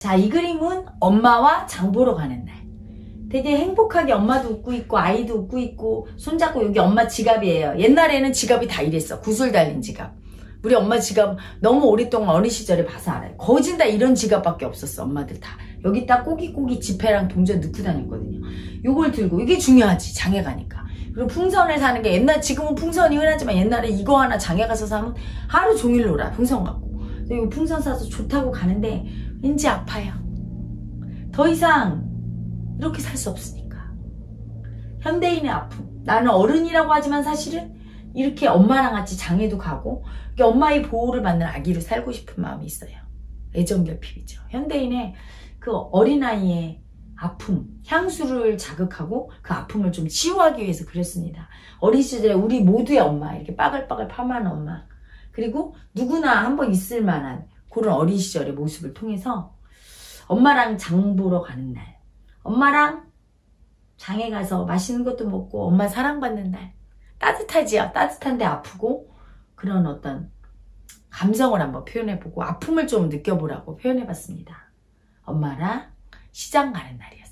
자, 이 그림은 엄마와 장 보러 가는 날. 되게 행복하게 엄마도 웃고 있고 아이도 웃고 있고 손잡고 여기 엄마 지갑이에요. 옛날에는 지갑이 다 이랬어. 구슬 달린 지갑. 우리 엄마 지갑 너무 오랫동안 어린 시절에 봐서 알아요. 거진 다 이런 지갑밖에 없었어. 엄마들 다. 여기 딱 꼬기꼬기 지폐랑 동전 넣고 다녔거든요. 요걸 들고 이게 중요하지. 장에 가니까. 그리고 풍선을 사는 게 옛날 지금은 풍선이 흔하지만 옛날에 이거 하나 장에 가서 사면 하루 종일 놀아. 풍선 갖고. 그래서 풍선 사서 좋다고 가는데 왠지 아파요. 더 이상 이렇게 살 수 없으니까. 현대인의 아픔. 나는 어른이라고 하지만 사실은 이렇게 엄마랑 같이 장에도 가고 엄마의 보호를 받는 아기로 살고 싶은 마음이 있어요. 애정결핍이죠. 현대인의 그 어린아이의 아픔, 향수를 자극하고 그 아픔을 좀 치유하기 위해서 그랬습니다. 어린 시절에 우리 모두의 엄마, 이렇게 빠글빠글 파마한 엄마, 그리고 누구나 한번 있을 만한 그런 어린 시절의 모습을 통해서 엄마랑 장 보러 가는 날, 엄마랑 장에 가서 맛있는 것도 먹고 엄마 사랑받는 날, 따뜻하지요. 따뜻한데 아프고 그런 어떤 감성을 한번 표현해보고 아픔을 좀 느껴보라고 표현해봤습니다. 엄마랑 시장 가는 날이었어요.